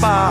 spot.